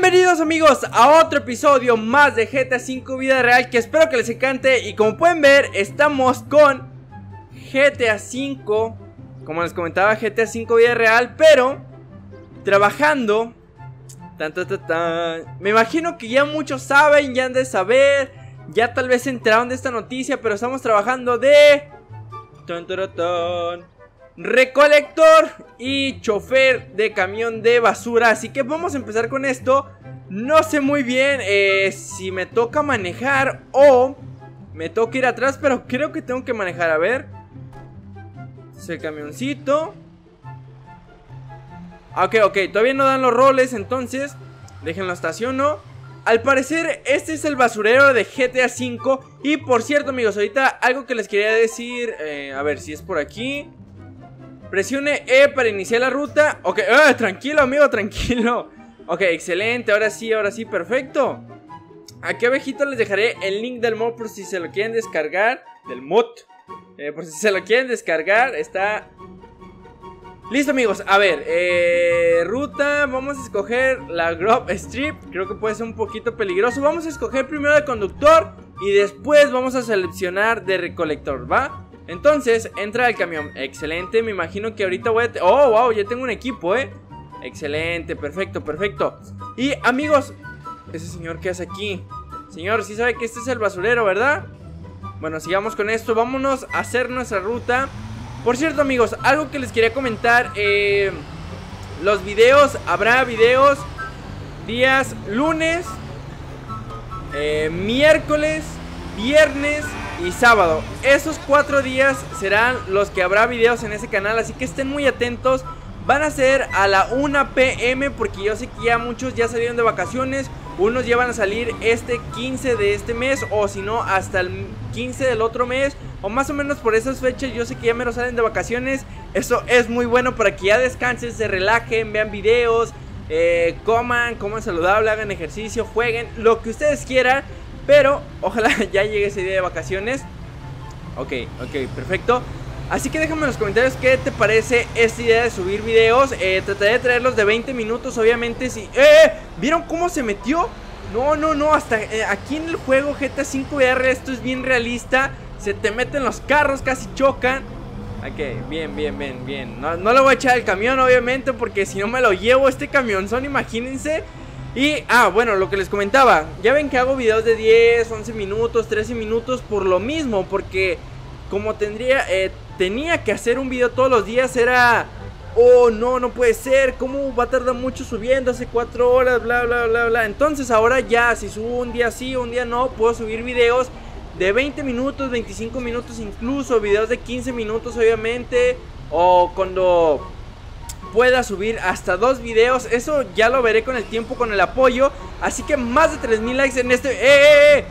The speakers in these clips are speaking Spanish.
Bienvenidos amigos a otro episodio más de GTA 5 Vida Real que espero que les encante. Y como pueden ver estamos con GTA 5 como les comentaba GTA 5 Vida Real pero trabajando. Tan, tan, tan, me imagino que ya muchos saben ya han de saber ya tal vez se enteraron de esta noticia pero estamos trabajando de tan, recolector y chofer de camión de basura. Así que vamos a empezar con esto. No sé muy bien eh, si me toca manejar o me toca ir atrás, pero creo que tengo que manejar. A ver. Es el camioncito. Ok, ok, todavía no dan los roles, entonces déjenlo estaciono. Al parecer, este es el basurero de GTA V. Y por cierto, amigos, ahorita algo que les quería decir. eh, a ver si es por aquí. Presione E para iniciar la ruta. Ok, ah, tranquilo, amigo, tranquilo. Ok, excelente. Ahora sí, ahora sí, perfecto. Aquí abajito les dejaré el link del mod por si se lo quieren descargar. Del mod. Eh, por si se lo quieren descargar. Está. Listo, amigos. A ver, eh, ruta. Vamos a escoger la Grove Strip. Creo que puede ser un poquito peligroso. Vamos a escoger primero de conductor. Y después vamos a seleccionar de recolector, ¿va? Entonces, entra al camión. Excelente, me imagino que ahorita voy a... Oh, wow, ya tengo un equipo, ¿eh? Excelente, perfecto, perfecto. Y, amigos, ese señor que hace aquí. Señor, sí sabe que este es el basurero, ¿verdad? Bueno, sigamos con esto. Vámonos a hacer nuestra ruta. Por cierto, amigos, algo que les quería comentar. Eh, los videos, habrá videos días lunes, eh, miércoles, viernes y sábado. Esos cuatro días serán los que habrá videos en ese canal, así que estén muy atentos. Van a ser a la 1 pm porque yo sé que ya muchos ya salieron de vacaciones. Unos ya van a salir este 15 de este mes o si no hasta el 15 del otro mes. O más o menos por esas fechas yo sé que ya me lo salen de vacaciones. Eso es muy bueno para que ya descansen, se relajen, vean videos, eh, coman, coman saludable, hagan ejercicio, jueguen, lo que ustedes quieran. Pero ojalá ya llegue ese día de vacaciones. Ok, ok, perfecto. Así que déjame en los comentarios qué te parece esta idea de subir videos. Eh, trataré de traerlos de 20 minutos, obviamente. Si... ¡Eh! ¿Vieron cómo se metió? No, no, no. Hasta eh, aquí en el juego GTA 5 VR esto es bien realista. Se te meten los carros, casi chocan. Ok, bien, bien, bien, bien. No, no le voy a echar el camión, obviamente, porque si no me lo llevo este camionzón, imagínense. Y, ah, bueno, lo que les comentaba. Ya ven que hago videos de 10, 11 minutos, 13 minutos por lo mismo, porque como tendría, eh, tenía que hacer un video todos los días, era... Oh, no, no puede ser, ¿cómo va a tardar mucho subiendo? Hace 4 horas, bla, bla, bla, bla. Entonces ahora ya, si subo un día sí, un día no, puedo subir videos de 20 minutos, 25 minutos incluso, videos de 15 minutos obviamente, o cuando pueda subir hasta dos videos. Eso ya lo veré con el tiempo, con el apoyo. Así que más de 3000 likes en este. ¡Eh, eh, eh!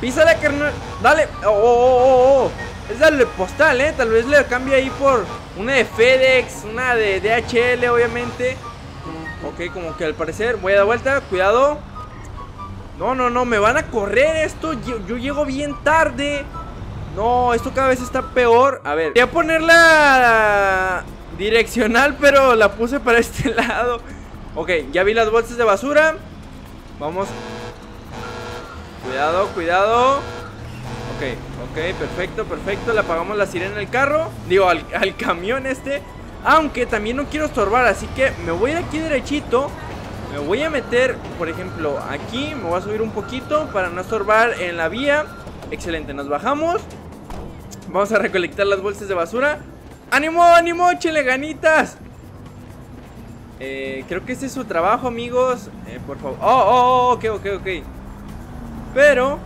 Písale, carnal. Dale. Oh, oh, oh, oh. Es darle postal, eh. Tal vez le cambie ahí por una de FedEx, una de DHL, obviamente. Ok, como que al parecer. Voy a dar vuelta. Cuidado. No, no, no. Me van a correr esto. Yo, yo llego bien tarde. No, esto cada vez está peor. A ver, voy a poner la direccional, pero la puse para este lado. Ok, ya vi las bolsas de basura. Vamos. Cuidado, cuidado. Ok, ok, perfecto, perfecto. Le apagamos la sirena al carro. Digo, al, al camión este. Aunque también no quiero estorbar, así que me voy aquí derechito. Me voy a meter, por ejemplo, aquí. Me voy a subir un poquito para no estorbar en la vía. Excelente, nos bajamos. Vamos a recolectar las bolsas de basura. ¡Ánimo, ánimo! ¡Échele ganitas! Eh, creo que ese es su trabajo, amigos. Eh, por favor. Oh, oh, oh, ok, ok, ok. Pero.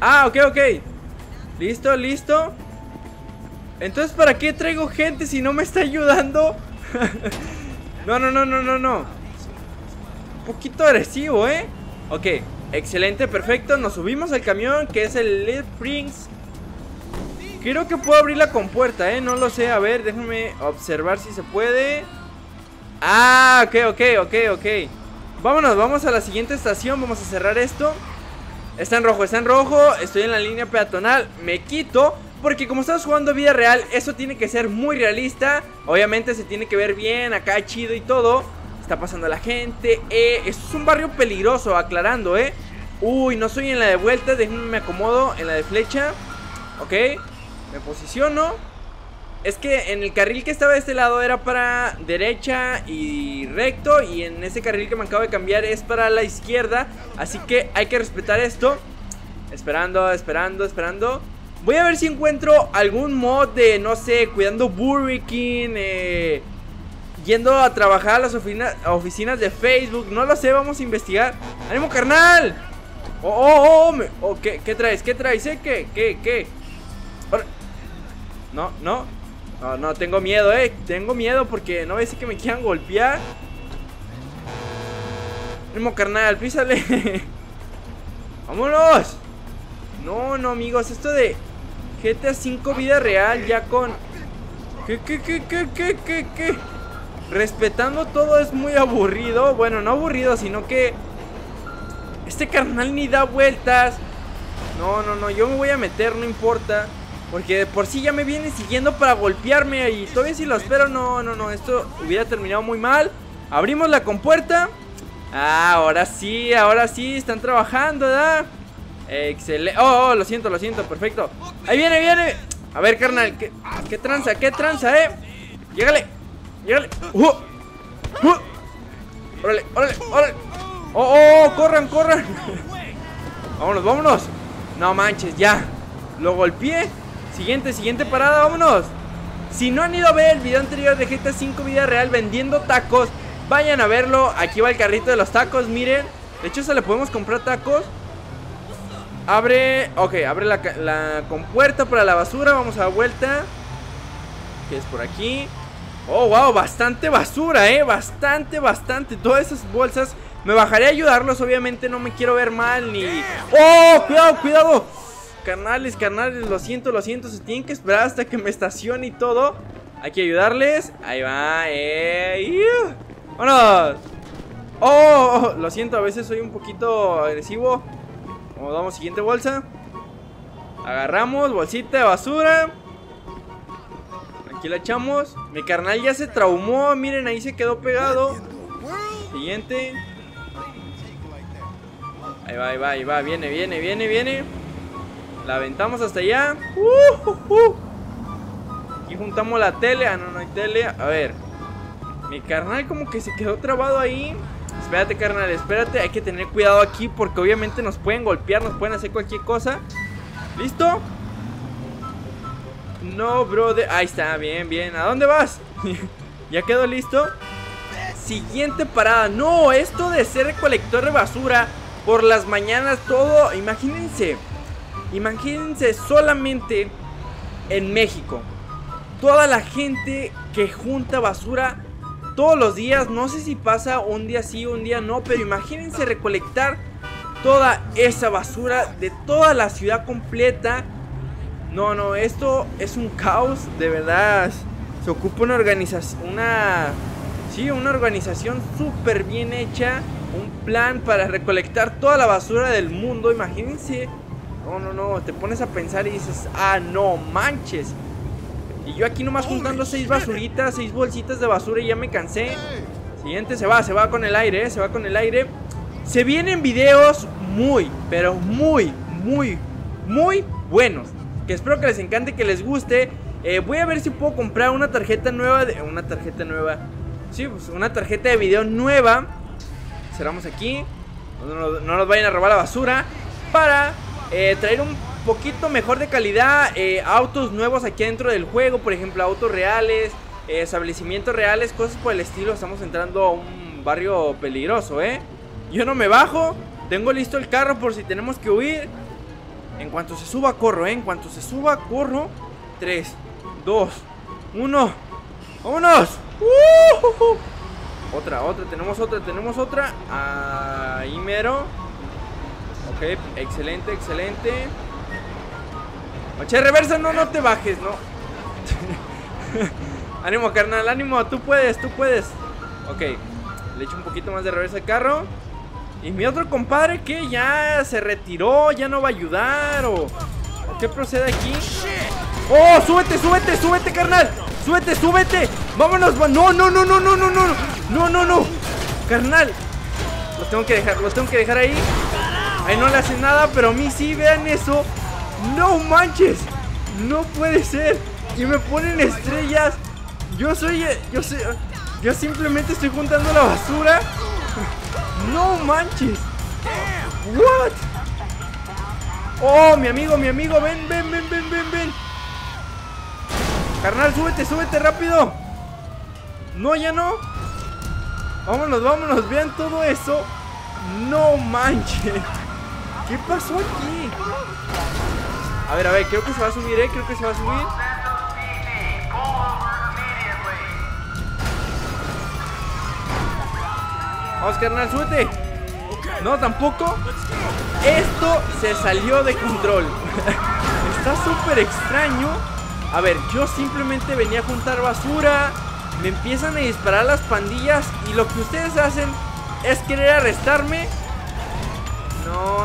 Ah, ok, ok. Listo, listo. Entonces, ¿para qué traigo gente si no me está ayudando? no, no, no, no, no, no. Un poquito agresivo, ¿eh? Ok, excelente, perfecto. Nos subimos al camión, que es el Little Prince. Creo que puedo abrir la compuerta, ¿eh? No lo sé. A ver, déjame observar si se puede. Ah, ok, ok, ok, ok. Vámonos, vamos a la siguiente estación. Vamos a cerrar esto. Está en rojo, está en rojo. Estoy en la línea peatonal. Me quito. Porque como estamos jugando vida real, eso tiene que ser muy realista. Obviamente se tiene que ver bien, acá chido y todo. Está pasando la gente. Eh, esto es un barrio peligroso, aclarando, ¿eh? Uy, no soy en la de vuelta. Déjenme me acomodo en la de flecha. Ok. Me posiciono. Es que en el carril que estaba de este lado era para derecha y recto. Y en ese carril que me acabo de cambiar es para la izquierda. Así que hay que respetar esto. Esperando, esperando, esperando. Voy a ver si encuentro algún mod de, no sé, cuidando Burger King. Eh, yendo a trabajar a las oficinas de Facebook. No lo sé, vamos a investigar. ¡Ánimo, carnal! ¡Oh, oh, oh! oh ¿qué, ¿qué, traes? ¿Qué traes? ¿Eh? ¿Qué? ¿Qué? ¿Qué? No, no. No, no, tengo miedo, eh. Tengo miedo porque no ves que me quieran golpear. Ánimo, carnal, písale. ¡Vámonos! No, no, amigos, esto de GTA 5 vida real ya con... ¿Qué, qué, qué, qué, qué, qué, qué? Respetando todo es muy aburrido. Bueno, no aburrido, sino que... Este carnal ni da vueltas. No, no, no, yo me voy a meter, no importa. Porque de por sí ya me viene siguiendo para golpearme Y todavía si lo espero, no, no, no Esto hubiera terminado muy mal Abrimos la compuerta Ah, ahora sí, ahora sí, están trabajando, ¿verdad? Excelente. Oh, oh, lo siento, lo siento, perfecto. Ahí viene, viene. A ver, carnal, ¿qué, qué tranza, qué tranza, eh? Llégale, llégale. Uh, uh. Órale, órale, órale. Oh, oh, corran, corran. vámonos, vámonos. No manches, ya. Lo golpeé. Siguiente, siguiente parada, vámonos. Si no han ido a ver el video anterior de GTA 5 Vida Real vendiendo tacos, vayan a verlo. Aquí va el carrito de los tacos, miren. De hecho, se le podemos comprar tacos. Abre, ok, abre la, la compuerta para la basura. Vamos a dar vuelta. Que es por aquí. Oh, wow, bastante basura, eh. Bastante, bastante. Todas esas bolsas. Me bajaré a ayudarlos, obviamente. No me quiero ver mal ni. ¡Oh! ¡Cuidado, cuidado! Carnales, carnales, lo siento, lo siento. Se tienen que esperar hasta que me estacione y todo. Hay que ayudarles. Ahí va, eh. ¡Vámonos! Oh, lo siento, a veces soy un poquito agresivo. Vamos, vamos, siguiente bolsa. Agarramos, bolsita de basura. Aquí la echamos. Mi carnal ya se traumó. Miren, ahí se quedó pegado. Siguiente. Ahí va, ahí va, ahí va. Viene, viene, viene, viene. La aventamos hasta allá. Uh, uh, uh. Aquí juntamos la tele. Ah, no, no hay tele. A ver. Mi carnal como que se quedó trabado ahí. Espérate, carnal, espérate. Hay que tener cuidado aquí porque obviamente nos pueden golpear, nos pueden hacer cualquier cosa. ¿Listo? No, brother. Ahí está, bien, bien. ¿A dónde vas? ¿Ya quedó listo? Siguiente parada. No, esto de ser recolector de basura por las mañanas, todo. Imagínense. Imagínense solamente en México. Toda la gente que junta basura todos los días. No sé si pasa un día sí, un día no, pero imagínense recolectar toda esa basura de toda la ciudad completa. No, no, esto es un caos, de verdad. Se ocupa una organización, una... Sí, una organización súper bien hecha. Un plan para recolectar toda la basura del mundo. Imagínense. No, no, no. Te pones a pensar y dices, ah, no manches. Y yo aquí nomás juntando seis basuritas, seis bolsitas de basura y ya me cansé. Siguiente se va, se va con el aire, eh, se va con el aire. Se vienen videos muy, pero muy, muy, muy buenos. Que espero que les encante, que les guste. Eh, voy a ver si puedo comprar una tarjeta nueva. De, una tarjeta nueva. Sí, pues una tarjeta de video nueva. Cerramos aquí. No, nos vayan a robar la basura. Para eh, traer un poquito mejor de calidad, eh, autos nuevos aquí dentro del juego, por ejemplo, autos reales, eh, establecimientos reales, cosas por el estilo. Estamos entrando a un barrio peligroso, ¿eh? Yo no me bajo, tengo listo el carro por si tenemos que huir. En cuanto se suba, corro, ¿eh? En cuanto se suba, corro. 3, 2, 1. ¡Vámonos! ¡Uh! Otra, otra, tenemos otra, tenemos otra. Ahí mero. Ok, excelente, excelente. Oche, reversa, no, no te bajes, no. ánimo, carnal, ánimo, tú puedes, tú puedes. Ok, le echo un poquito más de reversa al carro. Y mi otro compadre que ya se retiró, ya no va a ayudar o... ¿Qué procede aquí? ¡Oh, súbete, súbete, súbete, carnal! ¡Súbete, súbete! ¡Vámonos! ¡No, no, no, no, no, no, no! ¡No, no, no! Carnal. Los tengo que dejar, los tengo que dejar ahí. Ahí no le hacen nada, pero a mí sí, vean eso. No manches. No puede ser. Y me ponen estrellas. Yo soy, yo soy, yo simplemente estoy juntando la basura. No manches. What? Oh, mi amigo, mi amigo, ven, ven, ven, ven, ven, ven. Carnal, súbete, súbete rápido. No, ya no. Vámonos, vámonos, vean todo eso. No manches. ¿Qué pasó aquí? A ver, a ver, creo que se va a subir, eh. Creo que se va a subir. Vamos, carnal, súbete. No, tampoco. Esto se salió de control. Está súper extraño. A ver, yo simplemente venía a juntar basura. Me empiezan a disparar las pandillas. Y lo que ustedes hacen es querer arrestarme.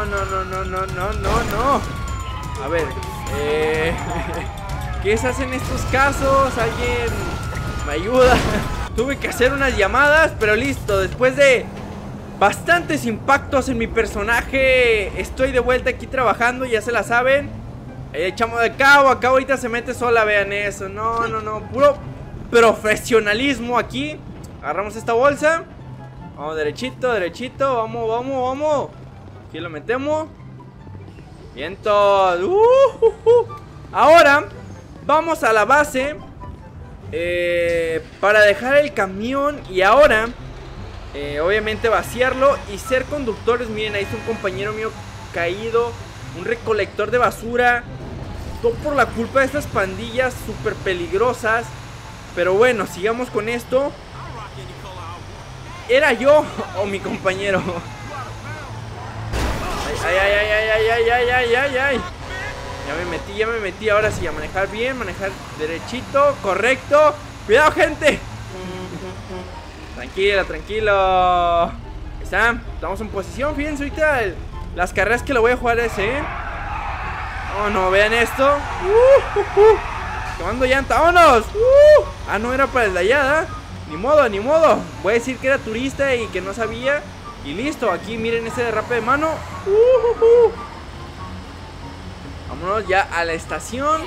No, no, no, no, no, no, no. A ver, eh, ¿qué se hace en estos casos? ¿Alguien me ayuda? Tuve que hacer unas llamadas, pero listo. Después de bastantes impactos en mi personaje, estoy de vuelta aquí trabajando, ya se la saben. echamos de cabo, acá ahorita se mete sola, vean eso. No, no, no, puro profesionalismo aquí. Agarramos esta bolsa. Vamos derechito, derechito. Vamos, vamos, vamos. Aquí lo metemos. Vientos. Uh, uh, uh. Ahora vamos a la base. Eh, para dejar el camión. Y ahora, eh, obviamente, vaciarlo y ser conductores. Miren, ahí está un compañero mío caído. Un recolector de basura. Todo por la culpa de estas pandillas súper peligrosas. Pero bueno, sigamos con esto. ¿Era yo o mi compañero? Ay, ay, ay, ay, ay, ay, ay, ay, ay. Ya me metí, ya me metí. Ahora sí, a manejar bien, manejar derechito, correcto. Cuidado, gente. Tranquila, tranquilo. está. Estamos en posición. Fíjense ahorita las carreras que lo voy a jugar ese, ¿eh? Oh, no, vean esto. Uh, uh, uh. Tomando llanta, vámonos. Uh. Ah, no era para la Ni modo, ni modo. Voy a decir que era turista y que no sabía. Y listo, aquí miren ese derrape de mano. Uh, Vámonos ya a la estación.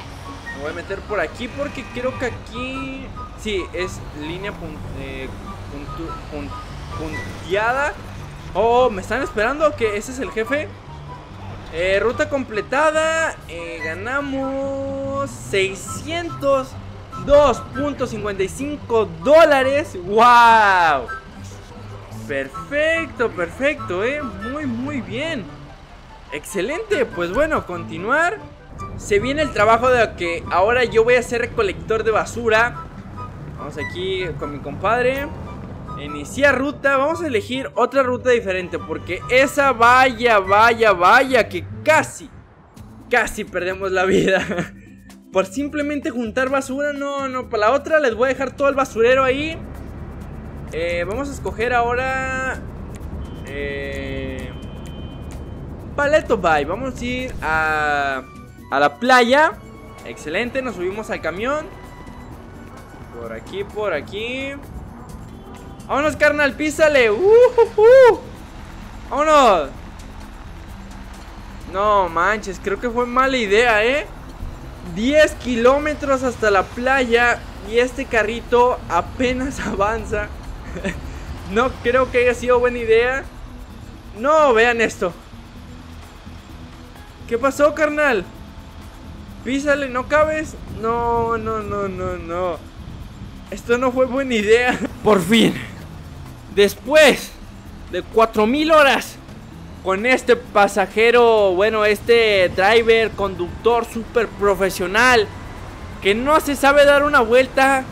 Me voy a meter por aquí porque creo que aquí... Sí, es línea eh, punteada. Oh, ¿me están esperando? que ese es el jefe? Eh, ruta completada. Eh, ganamos 602.55 dólares. ¡Wow! Perfecto, perfecto, eh. Muy, muy bien. Excelente. Pues bueno, continuar. Se viene el trabajo de que ahora yo voy a ser recolector de basura. Vamos aquí con mi compadre. Iniciar ruta. Vamos a elegir otra ruta diferente. Porque esa vaya, vaya, vaya. Que casi, casi perdemos la vida. Por simplemente juntar basura. No, no. Para la otra les voy a dejar todo el basurero ahí. Eh, vamos a escoger ahora... Eh, Paleto. Vamos a ir a, a la playa. Excelente, nos subimos al camión. Por aquí, por aquí. Vámonos, carnal, písale. Uh, uh, uh. Vámonos. No manches, creo que fue mala idea, ¿eh? 10 kilómetros hasta la playa y este carrito apenas avanza. no creo que haya sido buena idea. No, vean esto. ¿Qué pasó, carnal? Písale, ¿no cabes? No, no, no, no, no. Esto no fue buena idea. Por fin. Después de 4000 horas con este pasajero, bueno, este driver, conductor súper profesional, que no se sabe dar una vuelta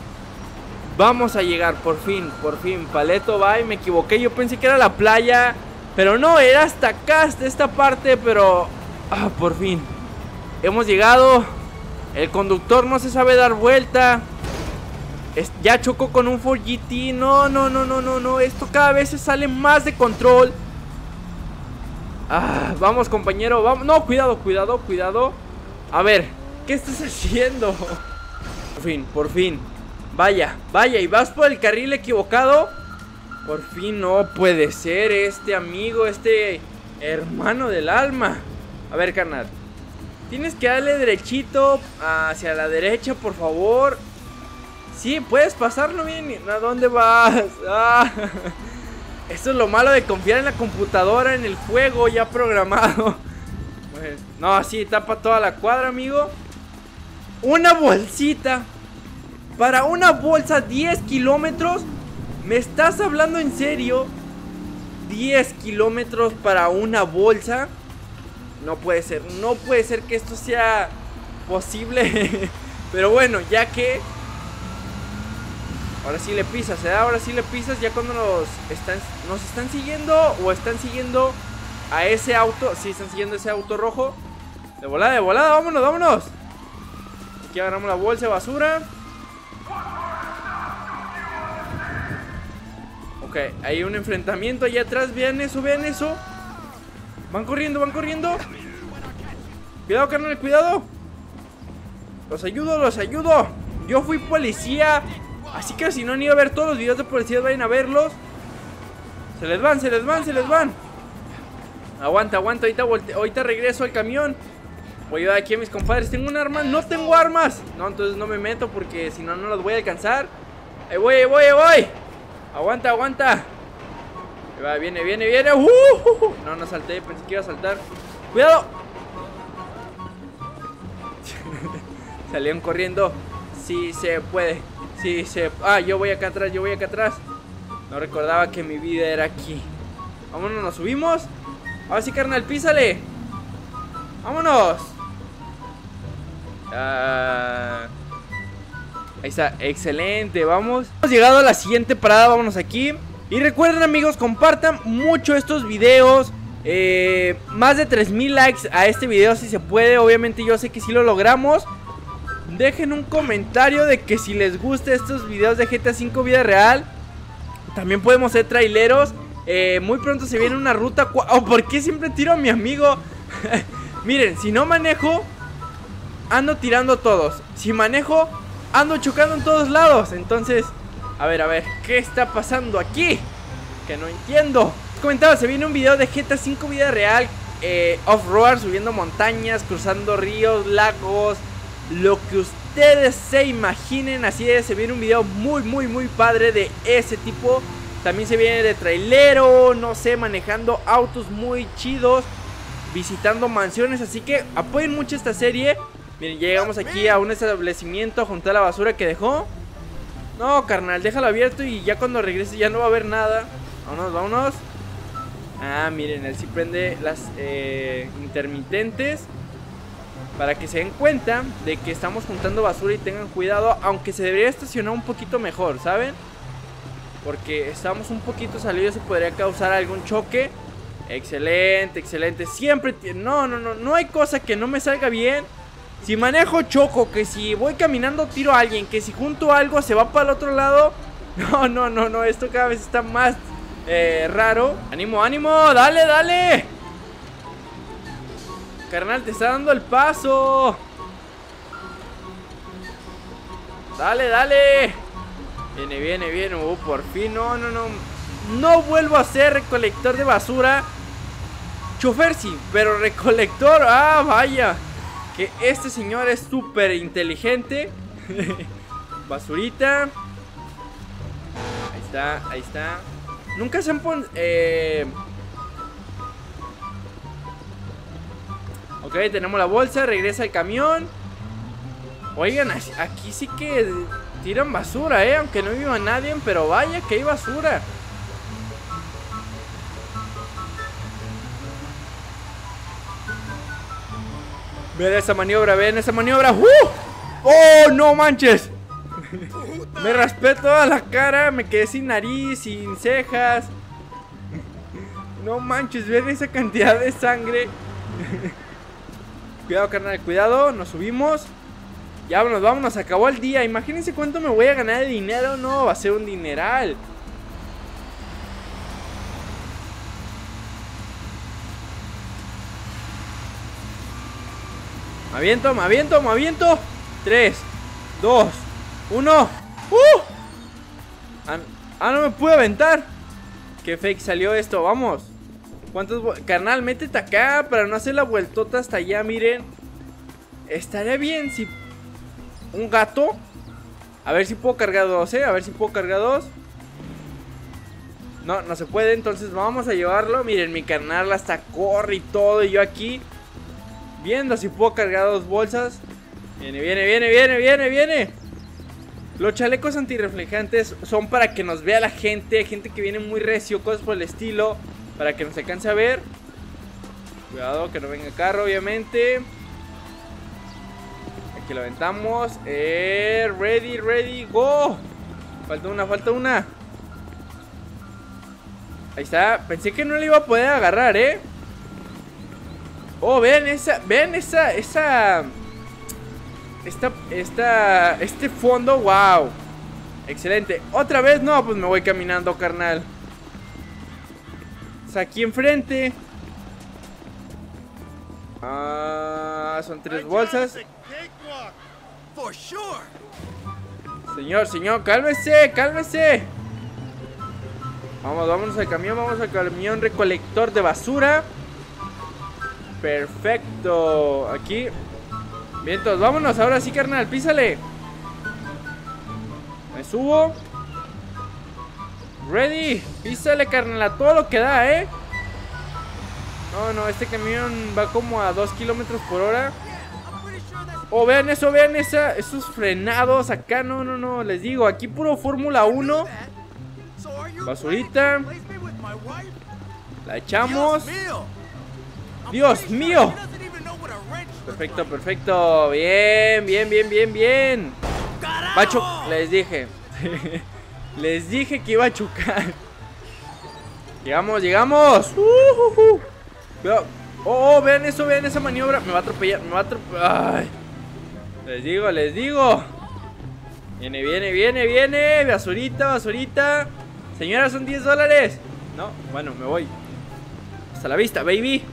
Vamos a llegar, por fin, por fin. Paleto va y me equivoqué. Yo pensé que era la playa. Pero no, era hasta acá, hasta esta parte. Pero, ah, por fin. Hemos llegado. El conductor no se sabe dar vuelta. ya chocó con un Ford GT. No, no, no, no, no, no. Esto cada vez se sale más de control. Ah, vamos, compañero. Vamos. No, cuidado, cuidado, cuidado. A ver, ¿qué estás haciendo? Por fin, por fin. Vaya, vaya, y vas por el carril equivocado. Por fin no puede ser este amigo, este hermano del alma. A ver, carnal. Tienes que darle derechito hacia la derecha, por favor. Sí, puedes pasarlo bien. ¿A dónde vas? Ah. Esto es lo malo de confiar en la computadora, en el juego ya programado. no, así tapa toda la cuadra, amigo. Una bolsita. Para una bolsa 10 kilómetros. ¿Me estás hablando en serio? 10 kilómetros para una bolsa. No puede ser, no puede ser que esto sea posible. Pero bueno, ya que Ahora sí le pisas, ¿eh? Ahora sí le pisas ya cuando nos están, nos están siguiendo o están siguiendo a ese auto. Sí, están siguiendo ese auto rojo. De volada, de volada, vámonos, vámonos. Aquí agarramos la bolsa de basura. Ok, hay un enfrentamiento allá atrás. Vean eso, vean eso. Van corriendo, van corriendo. Cuidado, carnal, cuidado. Los ayudo, los ayudo. Yo fui policía Así que si no han ido a ver todos los videos de policías, vayan a verlos. Se les van, se les van, se les van. Aguanta, aguanta, ahorita, ahorita regreso al camión. Voy a ayudar aquí a mis compadres. ¿Tengo un arma? No tengo armas. No, entonces no me meto porque si no, no los voy a alcanzar. Ahí voy, ahí voy, ahí voy. Aguanta, aguanta. Ahí va, viene, viene, viene. Uh, uh, uh. No, no salté, pensé que iba a saltar. ¡Cuidado! Salieron corriendo. Sí se puede. Sí, se... Ah, yo voy acá atrás, yo voy acá atrás. No recordaba que mi vida era aquí. Vámonos, nos subimos. Ahora sí, carnal, písale. Vámonos. Ah, ahí está, excelente, vamos. Hemos llegado a la siguiente parada, vámonos aquí. Y recuerden amigos, compartan mucho estos videos. Eh, más de 3000 likes a este video si se puede. Obviamente yo sé que sí lo logramos. Dejen un comentario de que si les gusta estos videos de GTA 5 vida real. También podemos ser traileros. Eh, muy pronto se viene una ruta. Oh, ¿Por qué siempre tiro a mi amigo? Miren, si no manejo, ando tirando todos. Si manejo, ando chocando en todos lados. Entonces, a ver, a ver, ¿qué está pasando aquí? Que no entiendo. Comentaba, se viene un video de GTA 5 vida real. Eh, off-road, subiendo montañas, cruzando ríos, lagos, lo que ustedes se imaginen. Así es, se viene un video muy, muy, muy padre de ese tipo. También se viene de trailero, no sé, manejando autos muy chidos, visitando mansiones. Así que apoyen mucho esta serie. Miren, llegamos aquí a un establecimiento a la basura que dejó. No, carnal, déjalo abierto y ya cuando regrese ya no va a haber nada. Vámonos, vámonos. Ah, miren, él sí prende las eh, intermitentes para que se den cuenta de que estamos juntando basura y tengan cuidado, aunque se debería estacionar un poquito mejor, ¿saben? Porque estamos un poquito salidos y podría causar algún choque. Excelente, excelente. Siempre, no, no, no, no hay cosa que no me salga bien. Si manejo choco, que si voy caminando tiro a alguien, que si junto algo se va para el otro lado. No, no, no, no, esto cada vez está más eh, raro. Ánimo, ánimo, dale, dale. Carnal, te está dando el paso. Dale, dale. Viene, viene, viene. Uh, por fin. No, no, no. No vuelvo a ser recolector de basura. Chofer sí, pero recolector. Ah, vaya. Que este señor es súper inteligente. Basurita. Ahí está, ahí está. Nunca se han pon... Eh, Ok, tenemos la bolsa, regresa el camión. Oigan, aquí sí que tiran basura, ¿eh? Aunque no viva nadie, pero vaya que hay basura. Ven esa maniobra, ven esa maniobra. ¡Uh! ¡Oh, no manches! me raspé toda la cara, me quedé sin nariz, sin cejas. no manches, ven esa cantidad de sangre. Cuidado, carnal, cuidado. Nos subimos. Ya, vámonos, vámonos. Acabó el día. Imagínense cuánto me voy a ganar de dinero. No, va a ser un dineral. Aviento, me aviento, me aviento. 3, 2, 1. ¡Uh! Ah, ah, no me pude aventar. qué fake salió esto, vamos. ¿Cuántos? Carnal, métete acá para no hacer la vueltota hasta allá, miren. Estaría bien si... Un gato. A ver si puedo cargar dos, ¿eh? A ver si puedo cargar dos. No, no se puede, entonces vamos a llevarlo. Miren, mi carnal hasta corre y todo. Y yo aquí viendo si puedo cargar dos bolsas. Viene, viene, viene, viene, viene, viene. Los chalecos antirreflejantes son para que nos vea la gente, gente que viene muy recio, cosas por el estilo, para que nos alcance a ver. Cuidado que no venga carro, obviamente. Aquí lo aventamos. Eh, ready, ready, go. Falta una, falta una. Ahí está. Pensé que no le iba a poder agarrar, ¿eh? Oh, vean esa, vean esa, esa esta, esta, este fondo, wow. Excelente. Otra vez, no, pues me voy caminando, carnal. O sea, aquí enfrente. Ah, son tres bolsas. Señor, señor, cálmese, cálmese. Vamos, vámonos al camión, vamos al camión recolector de basura. Perfecto. Aquí Vientos, vámonos, ahora sí, carnal, písale. Me subo. Ready, písale, carnal, a todo lo que da, ¿eh? No, no, este camión va como a 2 kilómetros por hora. Oh, vean eso, vean esa, esos frenados acá, no, no, no, les digo, aquí puro Fórmula 1. Basurita. La echamos. Dios mío. Perfecto, perfecto. Bien, bien, bien, bien, bien. Va Les dije. Les dije que iba a chocar. Llegamos, llegamos. Uh, oh, oh, vean eso, vean esa maniobra. Me va a atropellar, me va a atropellar. Les digo, les digo. Viene, viene, viene, viene. Basurita, basurita. Señora, son 10 dólares. No, bueno, me voy. Hasta la vista, baby.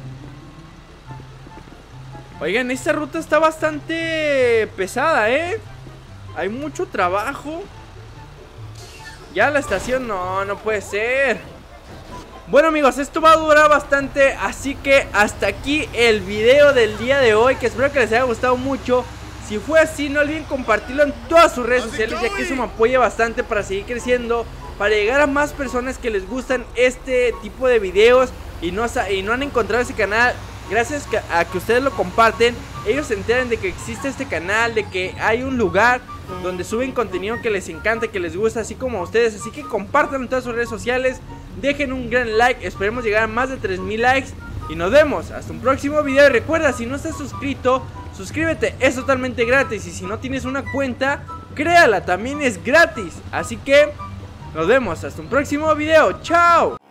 Oigan, esta ruta está bastante pesada, ¿eh? Hay mucho trabajo. Ya la estación, no, no puede ser. Bueno amigos, esto va a durar bastante, así que hasta aquí el video del día de hoy, que espero que les haya gustado mucho. Si fue así, no olviden compartirlo en todas sus redes sociales, ya que eso me apoya bastante para seguir creciendo, para llegar a más personas que les gustan este tipo de videos y no, y no han encontrado ese canal gracias a que ustedes lo comparten, ellos se enteran de que existe este canal, de que hay un lugar donde suben contenido que les encanta, que les gusta, así como a ustedes. Así que compartan en todas sus redes sociales, dejen un gran like, esperemos llegar a más de 3000 likes. Y nos vemos hasta un próximo video. Y recuerda, si no estás suscrito, suscríbete, es totalmente gratis. Y si no tienes una cuenta, créala, también es gratis. Así que nos vemos hasta un próximo video. ¡Chao!